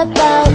about